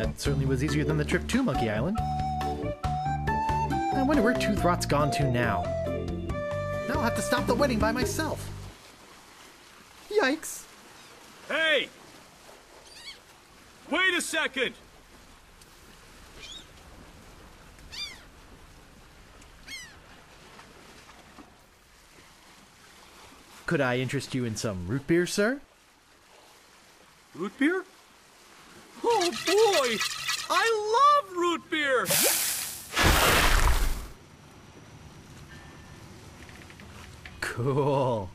Wow, that certainly was easier than the trip to Monkey Island. I wonder where Toothrot's gone to now. Now I'll have to stop the wedding by myself. Yikes. Hey! Wait a second! Could I interest you in some root beer, sir? Root beer? Oh boy! I love root beer! Cool.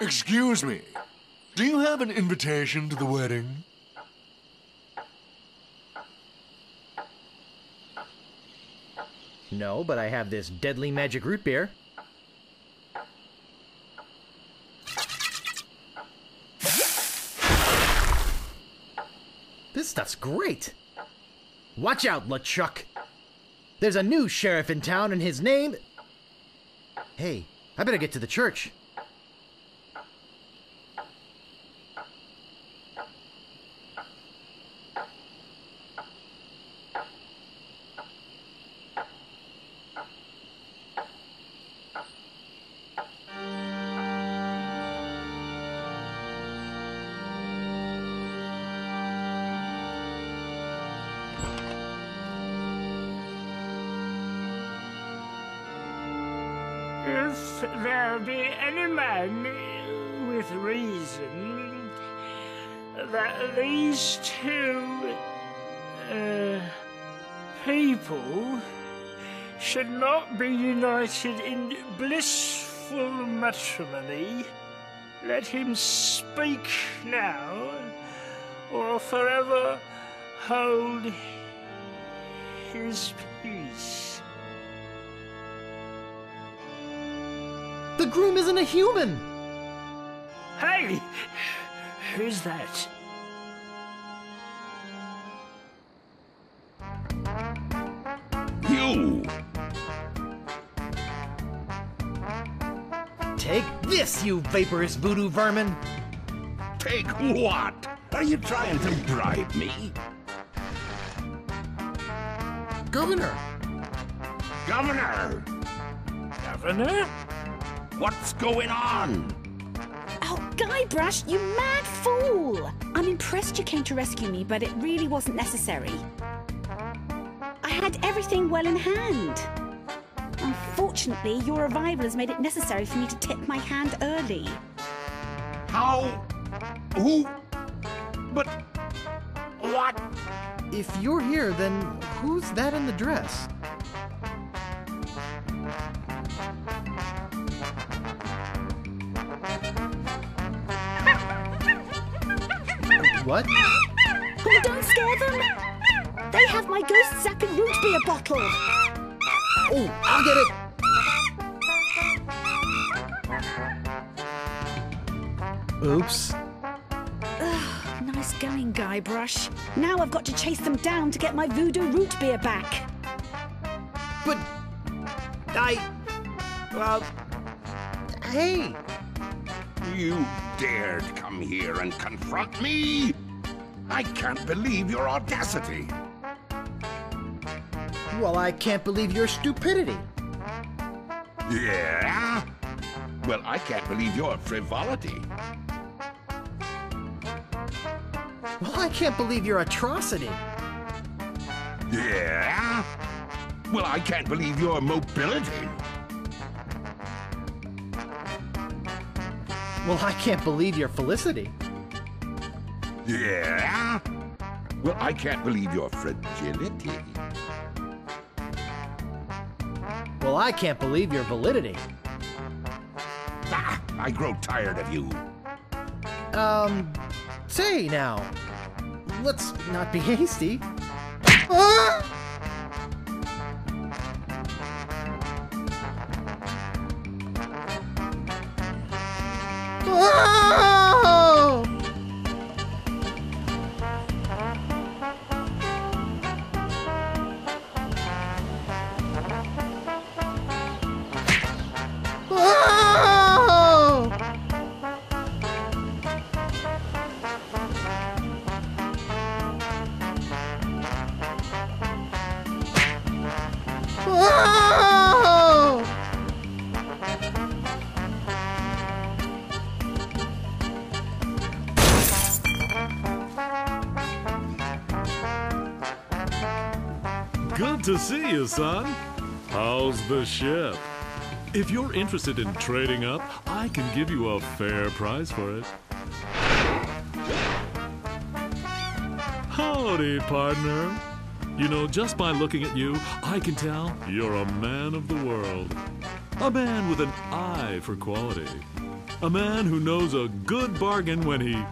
Excuse me. Do you have an invitation to the wedding? No, but I have this deadly magic root beer. This stuff's great. Watch out, LeChuck. There's a new sheriff in town, and his name. Hey, I better get to the church. If there be any man with reason that these two uh, people should not be united in blissful matrimony, let him speak now or forever hold his peace. Groom isn't a human! Hey! Who's that? You! Take this, you vaporous voodoo vermin! Take what? Are you trying to bribe me? Governor! Governor! Governor? What's going on? Oh, Guybrush, you mad fool! I'm impressed you came to rescue me, but it really wasn't necessary. I had everything well in hand. Unfortunately, your arrival has made it necessary for me to tip my hand early. How? Who? But. What? If you're here, then who's that in the dress? What? Oh, don't scare them! They have my ghost sack and root beer bottle! Oh, I'll get it! Oops. Nice going, Guybrush. Now I've got to chase them down to get my voodoo root beer back. But. I. Well. Hey! You dared come here and confront me? I can't believe your audacity. Well, I can't believe your stupidity. Yeah? Well, I can't believe your frivolity. Well, I can't believe your atrocity. Yeah? Well, I can't believe your mobility. Well, I can't believe your felicity. Yeah? Well, I can't believe your fragility. Well, I can't believe your validity. Ah, I grow tired of you. Um, say now. Let's not be hasty. Ah! Ah! Good to see you, son. How's the ship? If you're interested in trading up, I can give you a fair price for it. Howdy, partner. You know, just by looking at you, I can tell you're a man of the world. A man with an eye for quality. A man who knows a good bargain when he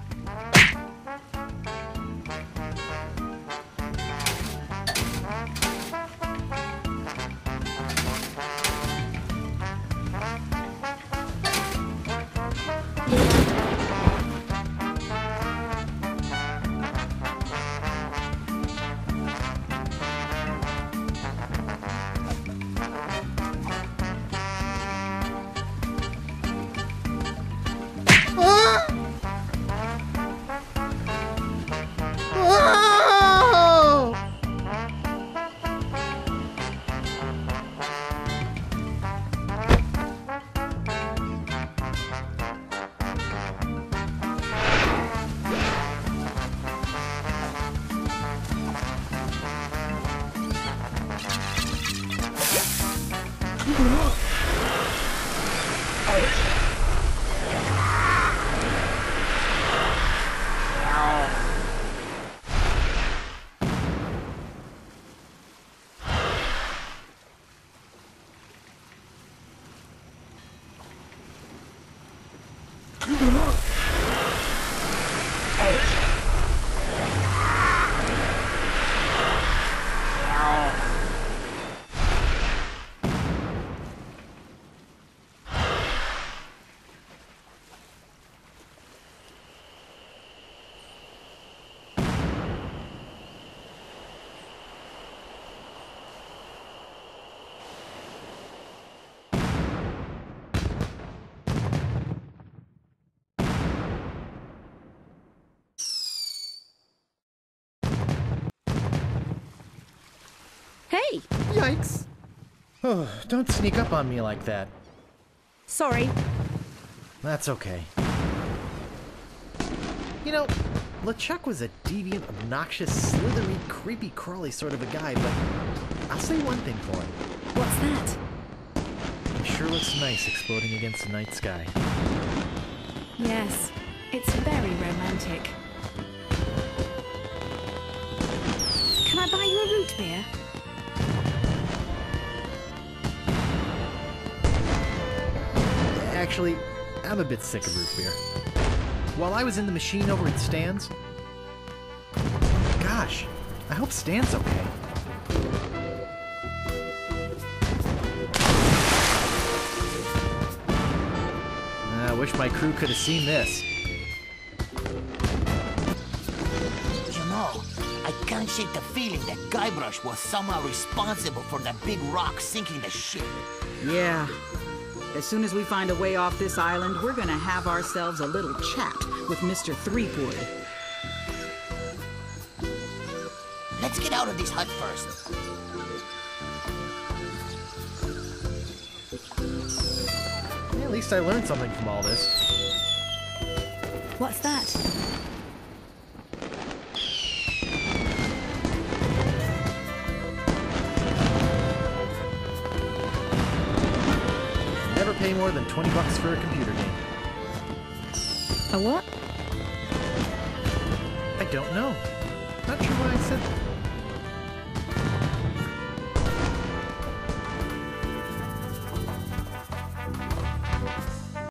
Bye. Hey, Yikes. Oh, don't sneak up on me like that. sorry. That's okay. You know, LeChuck was a deviant, obnoxious, slithery, creepy, crawly sort of a guy, but I'll say one thing for him. What's that? He sure looks nice exploding against the night sky. Yes, it's very romantic. Can I buy you a root beer? Actually, I'm a bit sick of root beer. While I was in the machine over at Stan's, gosh, I hope Stan's okay. Ah, I wish my crew could have seen this. You know, I can't shake the feeling that Guybrush was somehow responsible for that big rock sinking the ship. Yeah. As soon as we find a way off this island, we're gonna have ourselves a little chat with Mr. Threepwood. Let's get out of this hut first. At least I learned something from all this. What's that? Never pay more than 20 bucks for a computer game. A what? I don't know. Not sure why I said that.